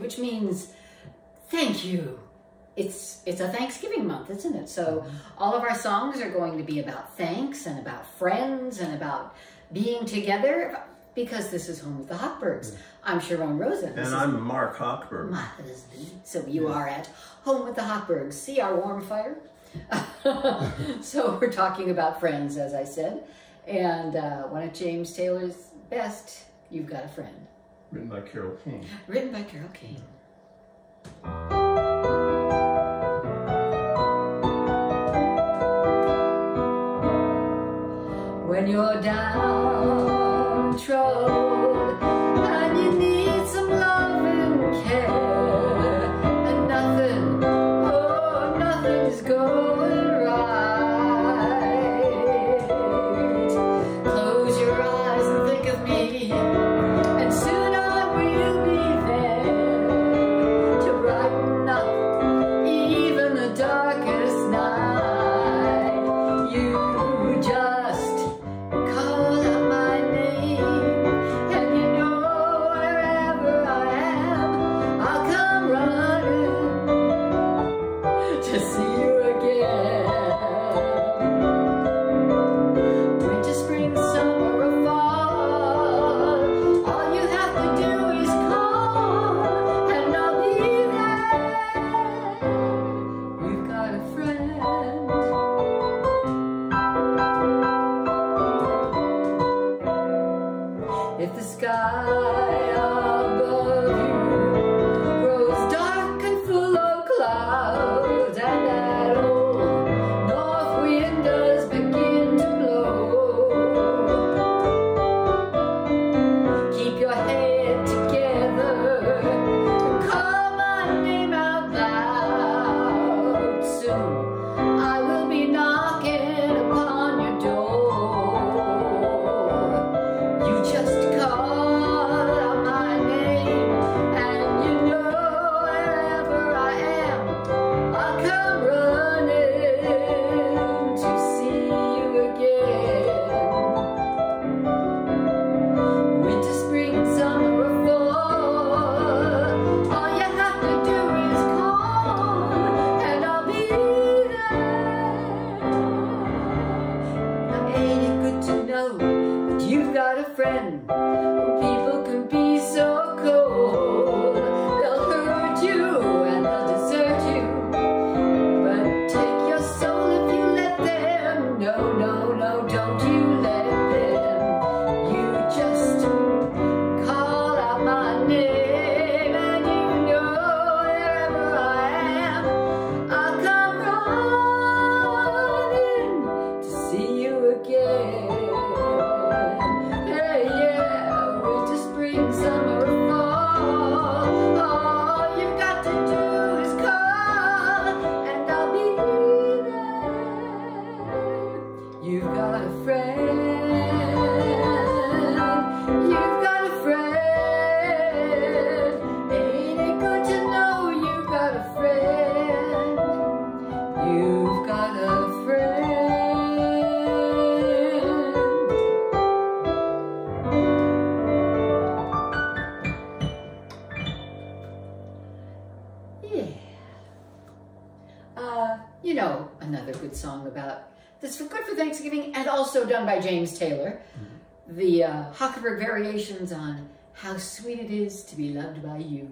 Which means thank you. It's it's a Thanksgiving month, isn't it? So mm-hmm. all of our songs are going to be about thanks and about friends and about being together because this is home of the Hochbergs. Mm. I'm Sharon Rosen. And I'm Mark Hochberg. My husband. So you are at home with the Hochbergs. See our warm fire? so we're talking about friends, as I said. And uh, one of James Taylor's best, you've got a friend. Written by Carole King. Written by Carole King. Yeah. When you're downtrodden about for good for Thanksgiving and also done by James Taylor. Mm -hmm. The uh, Hochberg variations on How Sweet It Is to Be Loved by You.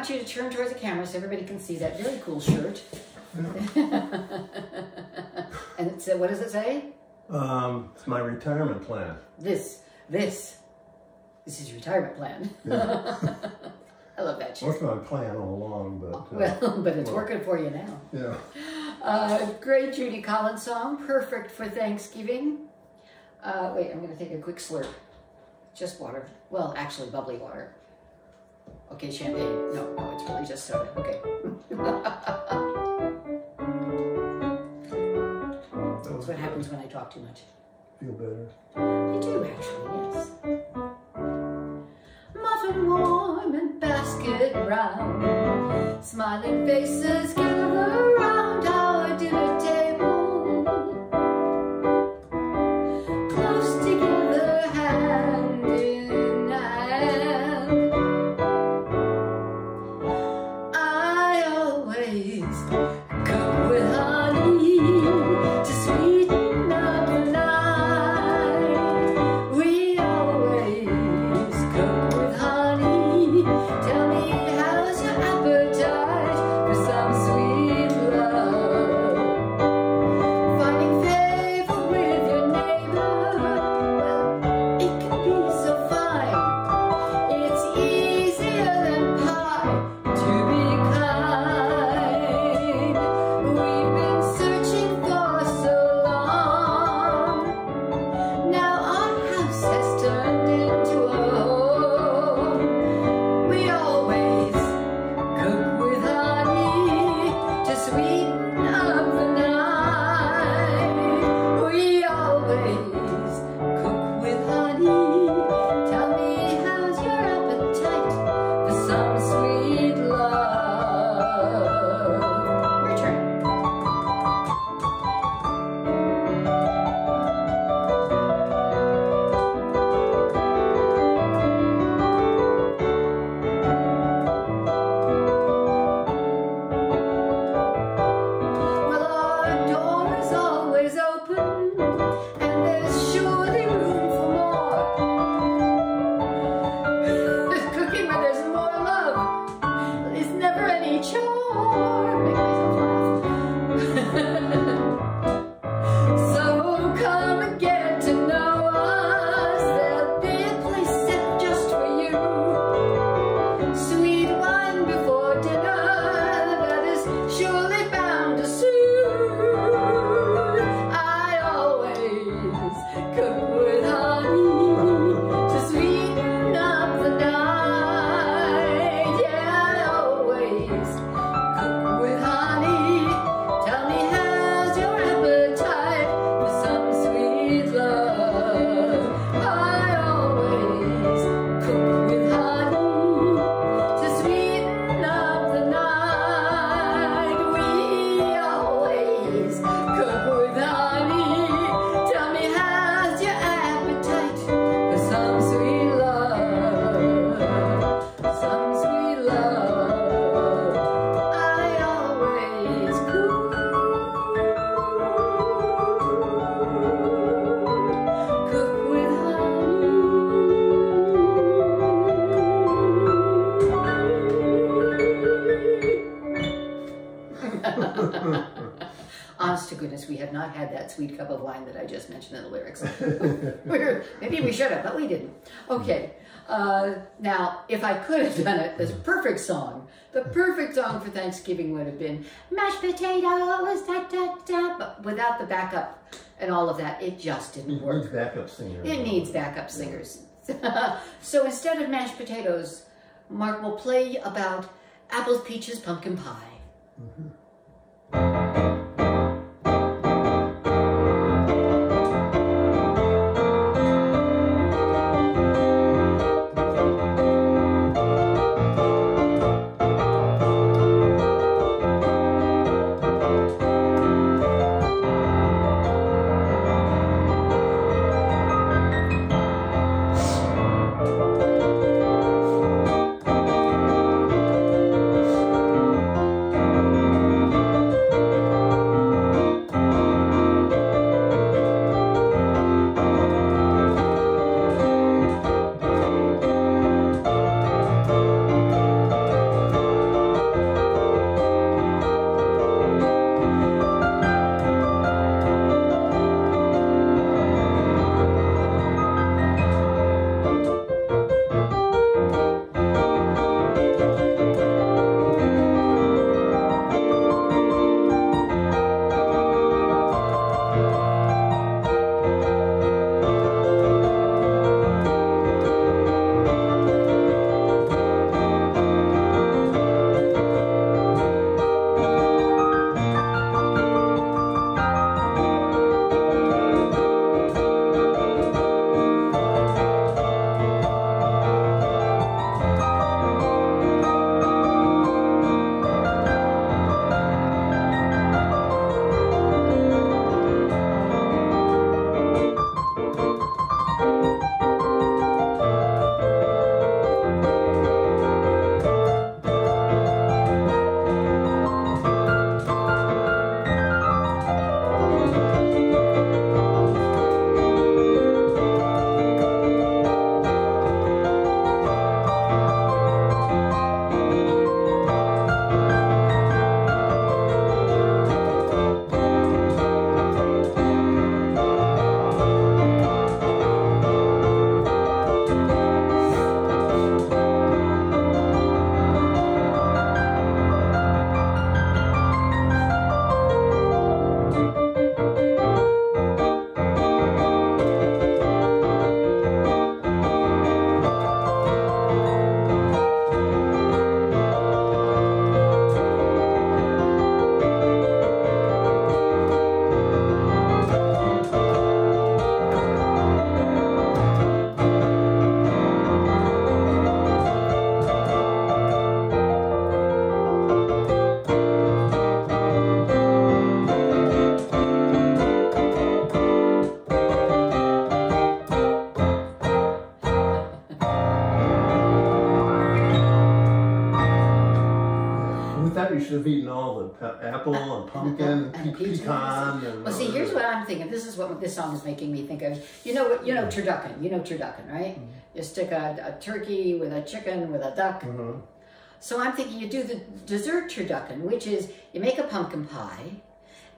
Want you to turn towards the camera so everybody can see that very cool shirt. and it said, what does it say? Um, it's my retirement plan. This, this, this is your retirement plan. Yeah. I love that shirt. On a plan all along, but uh, Well, but it's well. working for you now. yeah. Uh, great Judy Collins song, perfect for Thanksgiving. Uh, wait, I'm going to take a quick slurp. Just water. Well, actually, bubbly water. Okay, champagne. No, no, it's really just soda. Okay. That's what happens when I talk too much. Feel better. I do actually, yes. Muffin warm and basket round, smiling faces gather Maybe we should have, but we didn't. Okay. Uh, now, if I could have done it, this perfect song, the perfect song for Thanksgiving would have been mashed potatoes, da da da, but without the backup and all of that, it just didn't It work. needs backup singer. It needs backup singers. so instead of mashed potatoes, Mark will play about apples, peaches, pumpkin pie. should what this song is making me think of. You know what? You know turducken. You know turducken, right? Mm-hmm. You stick a, a turkey with a chicken with a duck. Mhm. So I'm thinking you do the dessert turducken, which is you make a pumpkin pie,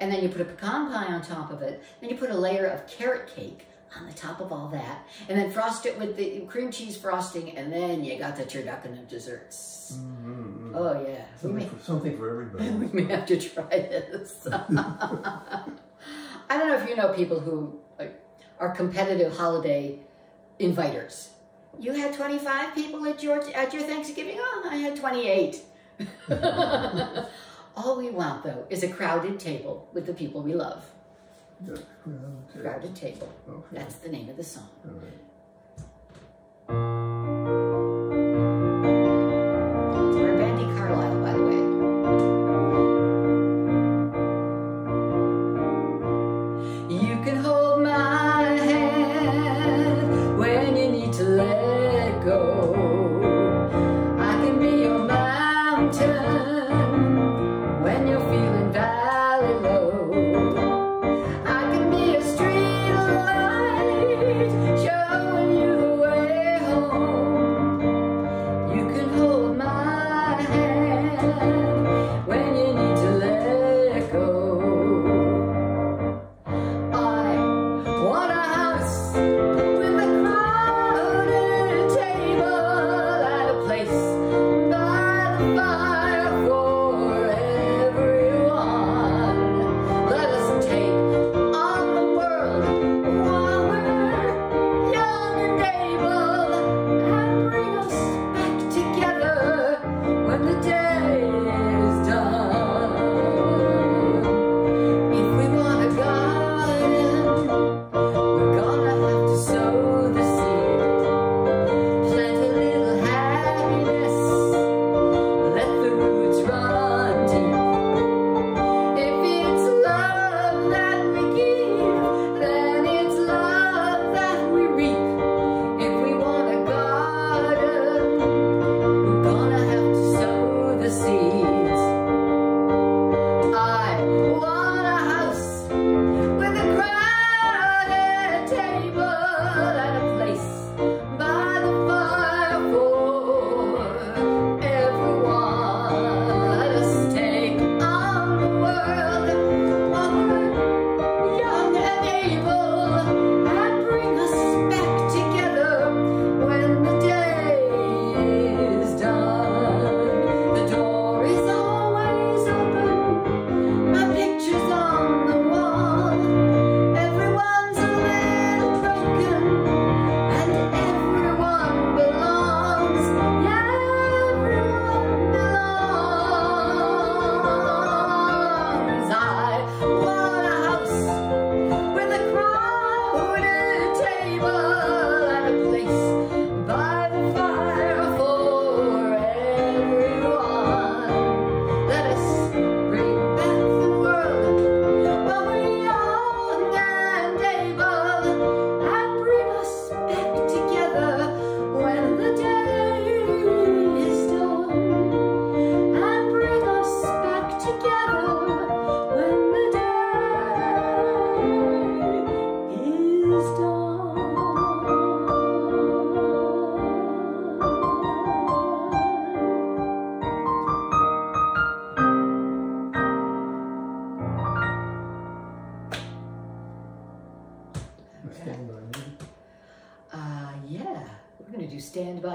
and then you put a pecan pie on top of it. Then you put a layer of carrot cake on the top of all that, and then frost it with the cream cheese frosting, and then you got the turducken of desserts. Mhm. Oh yeah, Something may, for, something for everybody. we may have to try this. I don't know if you know people who are competitive holiday inviters. You had 25 people at your at your Thanksgiving. Oh, I had 28. All we want though is a crowded table with the people we love. Yeah, okay. Crowded table. Okay. That's the name of the song.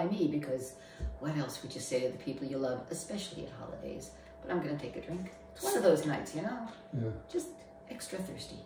Me because what else would you say to the people you love, especially at holidays? But I'm going to take a drink. It's one of those nights, you know, Yeah. just extra thirsty.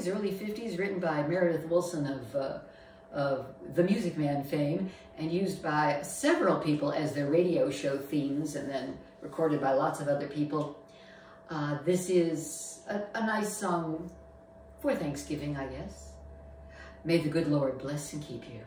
40s, early 50s, written by Meredith Willson of, uh, of the Music Man fame and used by several people as their radio show themes and then recorded by lots of other people. Uh, this is a, a nice song for Thanksgiving, I guess. May the good Lord bless and keep you.